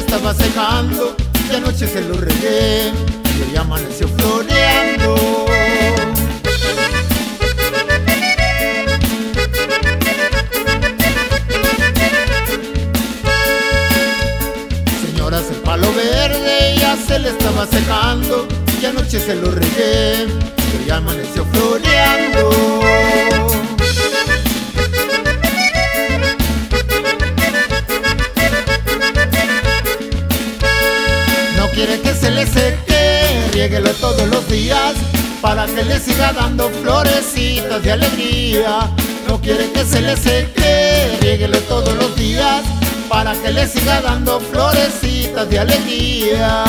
estaba secando Y anoche se lo regué y hoy amaneció floreando. Señoras, el palo verde ya se le estaba secando Y anoche se lo regué y hoy amaneció floreando seque, rieguelo todos los días para que le siga dando florecitas de alegría. No quiere que se le seque, rieguelo todos los días para que le siga dando florecitas de alegría.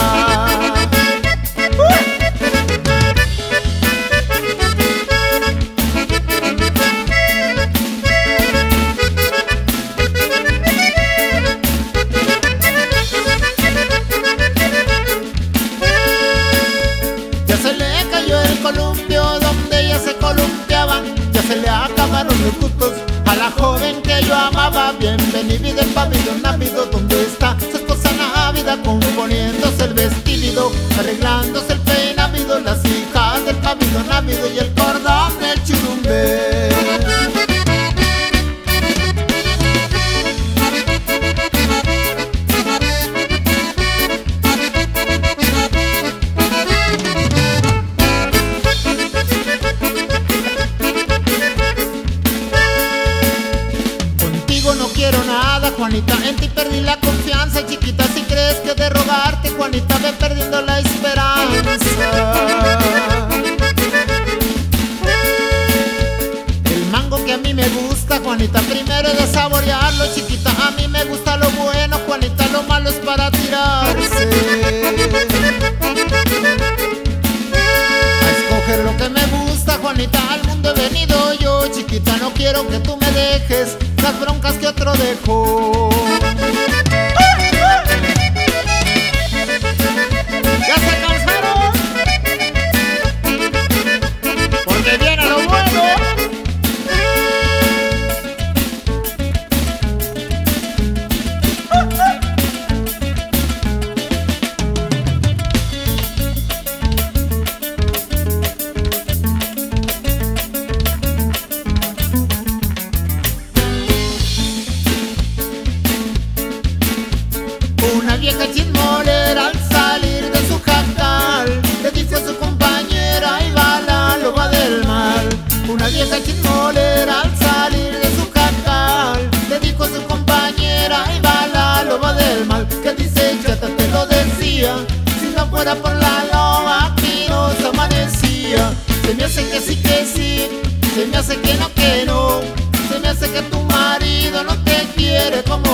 Los gustos a la joven que yo amaba Bienvenida el pabellón návido donde está. Su esposa návida Componiéndose el vestido, arreglándose el peinamido Juanita, en ti perdí la confianza, chiquita, si crees que de rogarte, Juanita, ven perdiendo la esperanza. El mango que a mí me gusta, Juanita, primero de saborearlo, chiquita, a mí me gusta lo bueno, Juanita, lo malo es para tirarse. A escoger lo que me gusta, Juanita, al mundo he venido yo, chiquita, no quiero que tú me dejes que Al salir de su jacal Le dice a su compañera y va la loba del mal Una vieja chismolera al salir de su jacal Le dijo a su compañera y va la loba del mal Que dice chata te lo decía Si no fuera por la loba aquí nos amanecía Se me hace que sí que sí Se me hace que no que no. Se me hace que tu marido no te quiere como